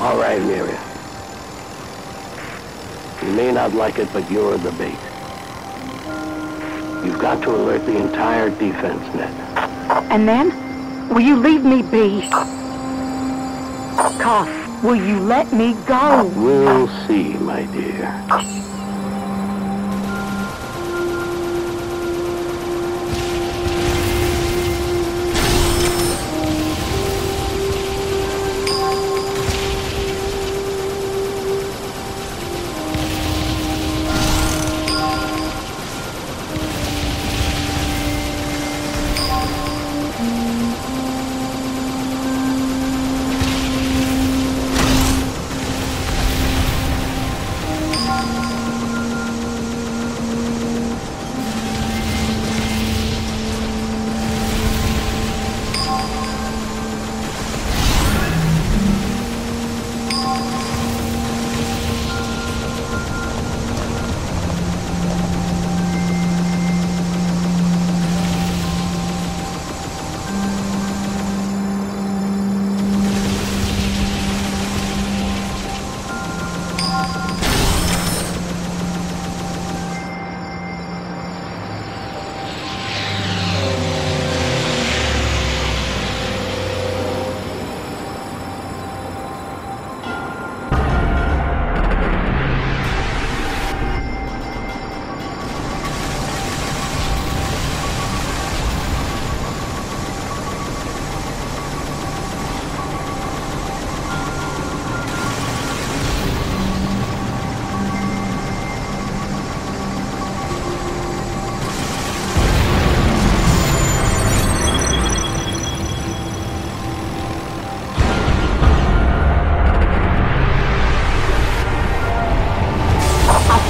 All right, Miriam. You may not like it, but you're the bait. You've got to alert the entire defense net. And then? Will you leave me be? Carl, will you let me go? We'll see, my dear.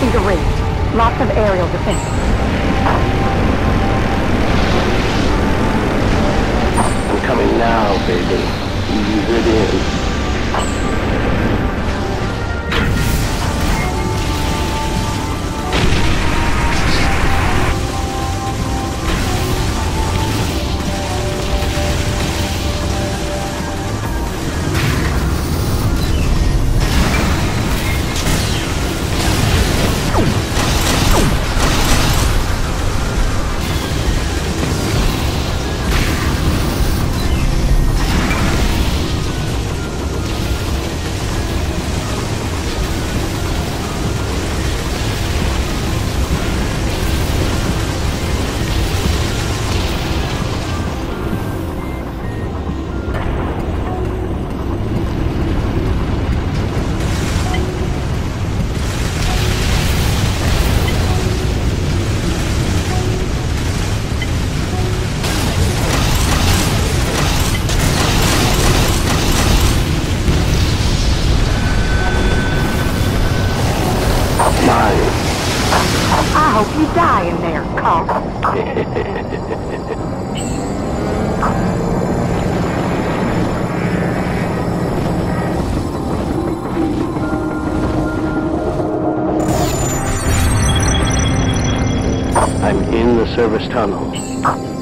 I see the ridge. Lots of aerial defense. I'm coming now, baby. Ease it in. Hope you die in there, Carl. I'm in the service tunnel.